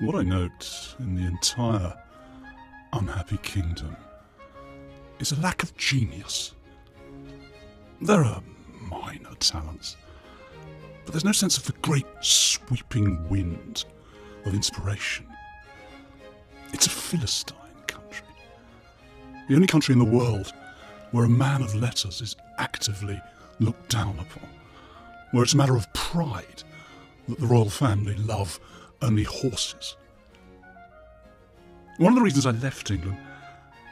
What I note in the entire unhappy kingdom is a lack of genius. There are minor talents, but there's no sense of the great sweeping wind of inspiration. It's a Philistine country. The only country in the world where a man of letters is actively looked down upon, where it's a matter of pride that the royal family love only horses. One of the reasons I left England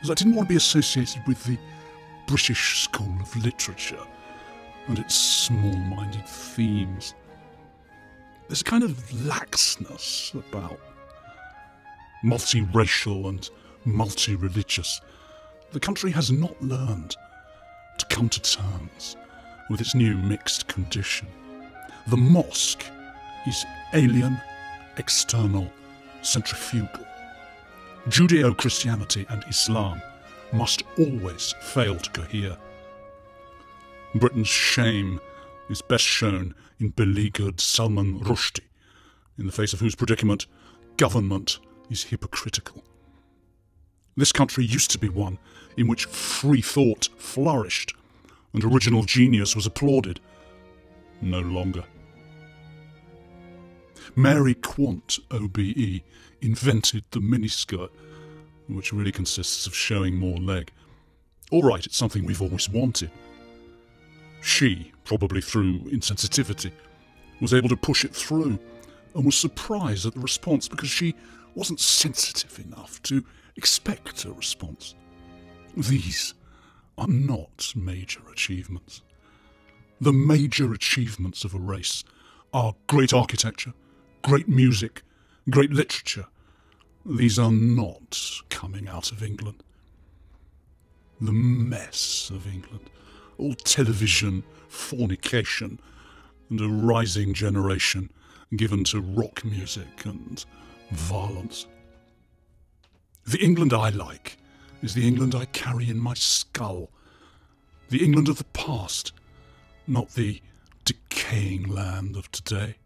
was I didn't want to be associated with the British School of Literature and its small minded themes. There's a kind of laxness about multiracial and multi religious. The country has not learned to come to terms with its new mixed condition. The mosque is alien, external, centrifugal. Judeo Christianity and Islam must always fail to cohere. Britain's shame is best shown in beleaguered Salman Rushdie, in the face of whose predicament government is hypocritical. This country used to be one in which free thought flourished and original genius was applauded. No longer. Mary Quant, OBE, invented the miniskirt, which really consists of showing more leg. All right, it's something we've always wanted. She, probably through insensitivity, was able to push it through and was surprised at the response because she wasn't sensitive enough to expect a response. These are not major achievements. The major achievements of a race are great architecture, great music, great literature. These are not coming out of England. The mess of England, all television, fornication, and a rising generation given to rock music and violence. The England I like is the England I carry in my skull. The England of the past, not the decaying land of today.